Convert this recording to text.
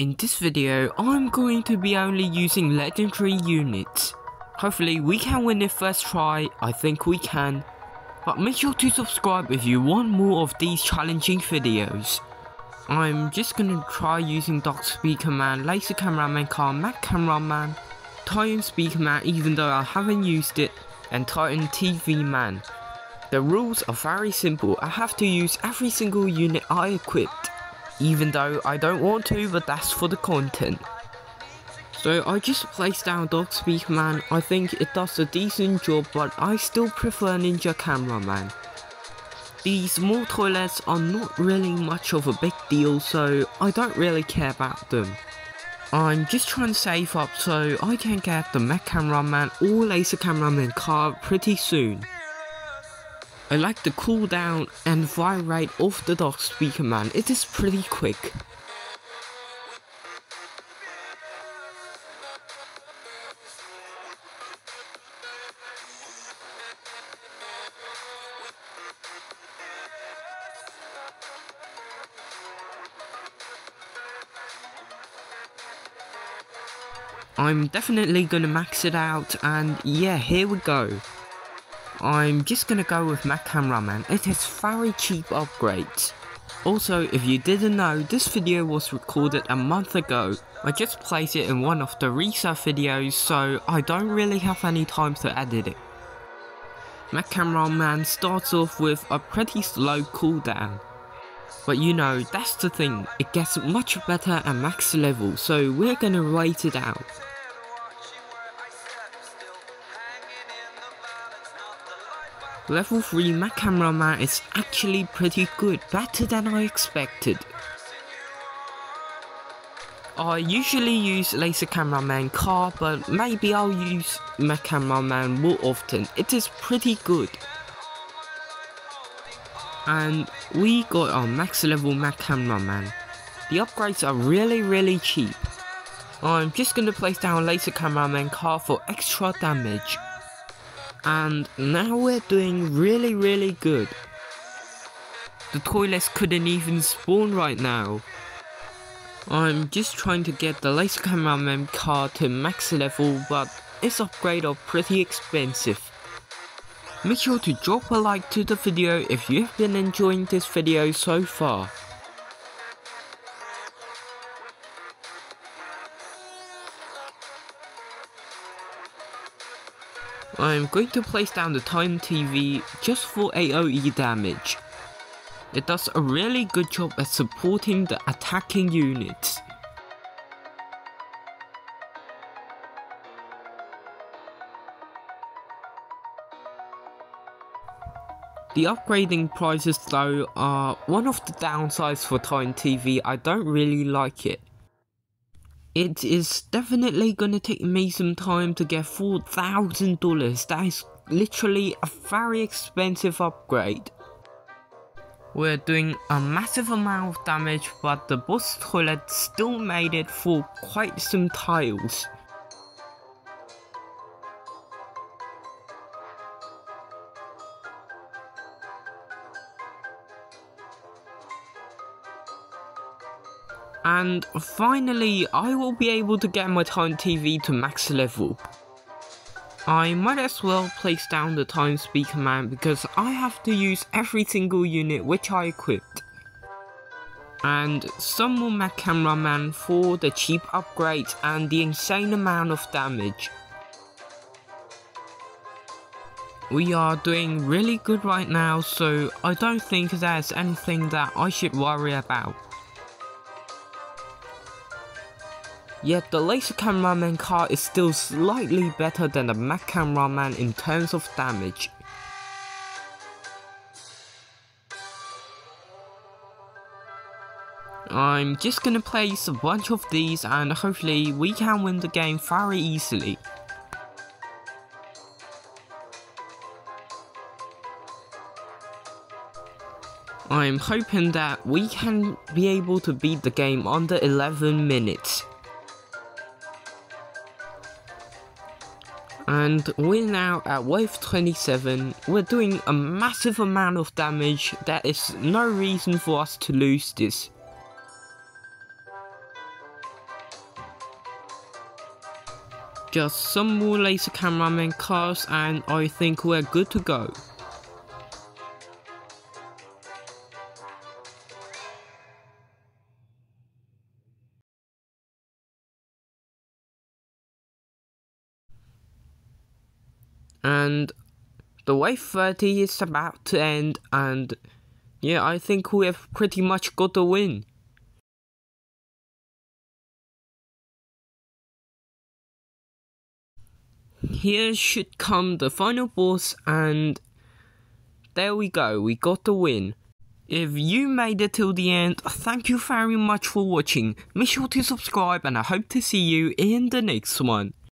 In this video, I'm going to be only using legendary units. Hopefully we can win it first try, I think we can. But make sure to subscribe if you want more of these challenging videos. I'm just gonna try using Dark Speaker Man, Laser Cameraman Car, Mac Cameraman, Titan Speaker Man even though I haven't used it, and Titan TV Man. The rules are very simple, I have to use every single unit I equipped. Even though I don't want to, but that's for the content. So I just placed down Dark Speaker Man, I think it does a decent job but I still prefer Ninja Cameraman. These small toilets are not really much of a big deal so I don't really care about them. I'm just trying to save up so I can get the Mech Cameraman or Laser Cameraman car pretty soon. I like the cooldown and fire rate of the Dark Speaker Man, it is pretty quick. I'm definitely gonna max it out and yeah, here we go. I'm just gonna go with Mac Cameraman, it very cheap upgrades. Also, if you didn't know, this video was recorded a month ago. I just placed it in one of the reset videos, so I don't really have any time to edit it. Mac Cameraman starts off with a pretty slow cooldown. But you know, that's the thing, it gets much better at max level, so we're gonna wait it out. Level 3 Mac Cameraman is actually pretty good, better than I expected. I usually use Laser Cameraman car, but maybe I'll use Mac Cameraman more often, it is pretty good. And we got our max level Mac Cameraman. The upgrades are really really cheap. I'm just gonna place down Laser Cameraman car for extra damage and now we're doing really really good. The toilets couldn't even spawn right now. I'm just trying to get the laser cameraman car to max level but its upgrade are pretty expensive. Make sure to drop a like to the video if you've been enjoying this video so far. I'm going to place down the Titan TV just for AoE damage. It does a really good job at supporting the attacking units. The upgrading prices though are one of the downsides for Titan TV, I don't really like it. It is definitely gonna take me some time to get $4,000. That is literally a very expensive upgrade. We're doing a massive amount of damage, but the boss toilet still made it for quite some tiles. And finally, I will be able to get my Titan TV to max level. I might as well place down the Titan Speaker Man because I have to use every single unit which I equipped. And some more Mac Cameraman for the cheap upgrades and the insane amount of damage. We are doing really good right now so I don't think there's anything that I should worry about. Yet the laser cameraman car is still slightly better than the Mac cameraman in terms of damage. I'm just gonna place a bunch of these and hopefully we can win the game very easily. I'm hoping that we can be able to beat the game under 11 minutes. and we're now at wave 27 we're doing a massive amount of damage. There is no reason for us to lose this. Just some more laser cameraman cars and I think we're good to go. And the wave 30 is about to end and yeah, I think we have pretty much got the win. Here should come the final boss and there we go, we got the win. If you made it till the end, thank you very much for watching. Make sure to subscribe and I hope to see you in the next one.